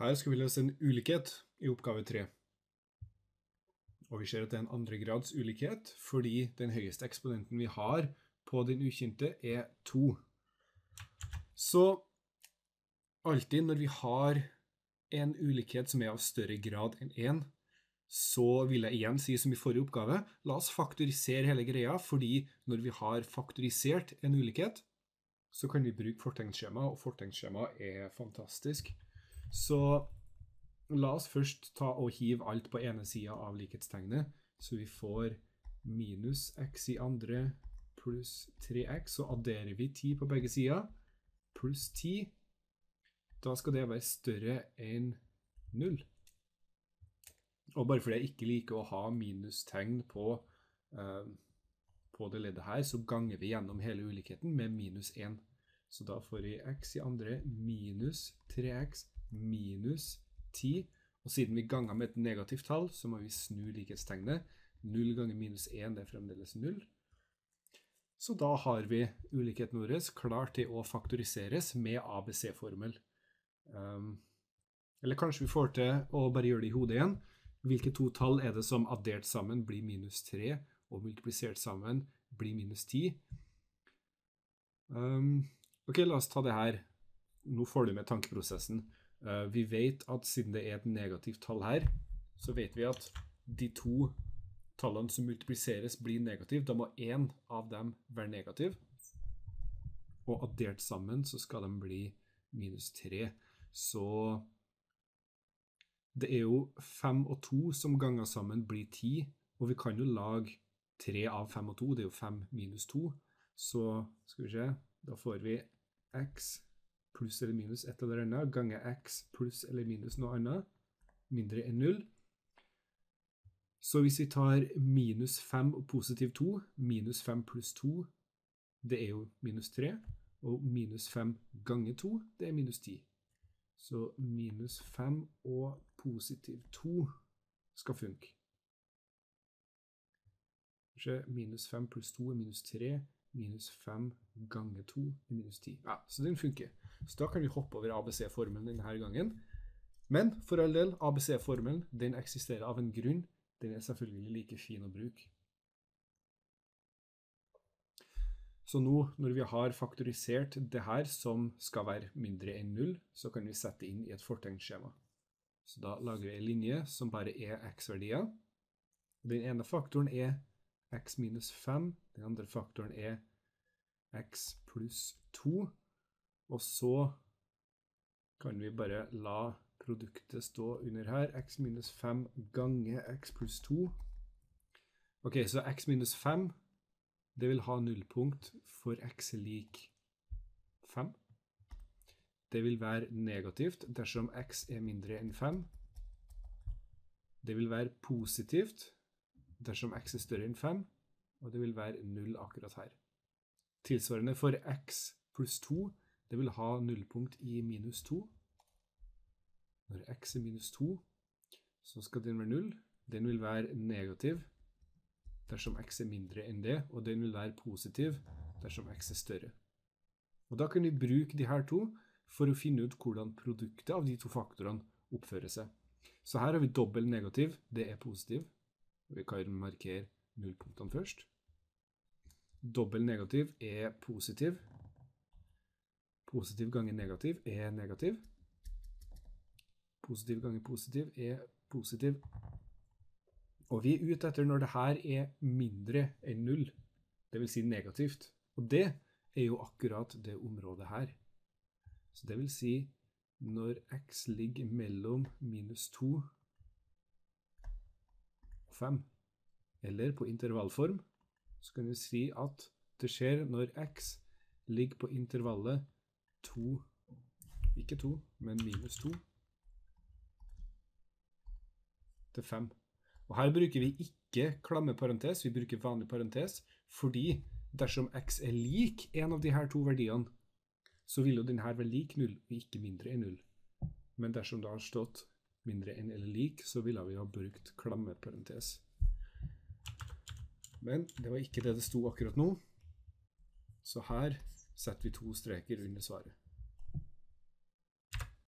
Her skal vi løse en ulikhet i oppgave 3. Og vi ser at det er en andregrads ulikhet, fordi den høyeste eksponenten vi har på den ukjente er 2. Så alltid når vi har en ulikhet som er av større grad enn 1, så vil jeg igjen si som i forrige oppgave, la oss faktorisere hele greia, fordi når vi har faktorisert en ulikhet, så kan vi bruke fortegnsskjema, og fortegnsskjema er fantastisk. Så la oss først ta og hive alt på ene sida av likhetstegnet, så vi får minus x i andre pluss 3x, så adderer vi 10 på begge sider, pluss 10. Da skal det være større enn 0. Og bare fordi jeg ikke liker å ha minustegn på, eh, på det leddet her, så ganger vi gjennom hele ulikheten med minus 1. Så da får vi x i andre minus 3x minus 10. Og siden vi ganger med et negativt tall, så må vi snu likhetstegnet. 0 ganger minus 1 det er fremdeles 0. Så da har vi ulikheten vår klar til å faktoriseres med ABC-formel. Um, eller kanskje vi får til å bare gjøre det i hodet igjen. Hvilke to tall er det som addert sammen blir minus 3, og multiplisert sammen blir minus 10? Um, ok, la oss ta det her. Nå får du med tankeprosessen. Uh, vi vet at siden det er et negativt tall her, så vet vi at de to tallene som multipliseres, blir negative. Da må én av dem være negativ. Og addert sammen så skal de bli minus 3. Så det er jo 5 og 2 som ganger sammen blir 10. Og vi kan jo lage 3 av 5 og 2. Det er jo 5 minus 2. Så skal vi se Da får vi x pluss eller minus et eller annet ganger x pluss eller minus noe annet mindre enn 0. Så hvis vi tar minus 5 og positiv 2, minus 5 pluss 2, det er jo minus 3. Og minus 5 ganger 2, det er minus 10. Så minus 5 og positiv 2 skal funke. Minus 5 pluss 2 er minus 3 minus 5 ganger 2 er minus 10. Ja, så den funker. Så da kan vi hoppe over ABC-formelen denne gangen. Men for all del, ABC-formelen den eksisterer av en grunn. Den er selvfølgelig like fin å bruke. Så nå, når vi har faktorisert det her som skal være mindre enn null, så kan vi sette inn i et fortegnsskjema. Så da lager vi en linje som bare er x-verdier. Den ene faktoren er x minus 5. Den andre faktoren er x pluss 2. Og så kan vi bare la produktet stå under her. x minus 5 ganger x pluss 2. Ok, så x minus 5 det vil ha nullpunkt for x er lik 5. Det vil være negativt dersom x er mindre enn 5. Det vil være positivt dersom x er større enn 5, og det vil være 0 akkurat her. Tilsvarende for x pluss 2, det vil ha nullpunkt i minus 2. Når x er minus 2, så skal den være 0. Den vil være negativ dersom x er mindre enn det, og den vil være positiv dersom x er større. Og Da kan vi bruke de her to for å finne ut hvordan produktet av de to faktorene oppfører seg. Så her har vi dobbel negativ, det er positiv. Vi kan markere nullpunktene først. Dobbel negativ er positiv. Positiv ganger negativ er negativ. Positiv ganger positiv er positiv. Og vi er ute etter når det her er mindre enn null, vil si negativt. Og det er jo akkurat det området her. Så det vil si når x ligger mellom minus 2 og 5, eller på intervallform, så kan vi si at det skjer når x ligger på intervallet 2, ikke 2, men minus 2, til 5. Og her bruker vi ikke klamme parentes, vi bruker vanlig parentes, fordi dersom x er lik en av de her to verdiene, så vil jo denne være lik 0 og ikke mindre enn 0. Men dersom det har stått mindre enn eller lik, så ville vi ha brukt klamme parentes. Men det var ikke det det sto akkurat nå. Så her setter vi to streker under svaret.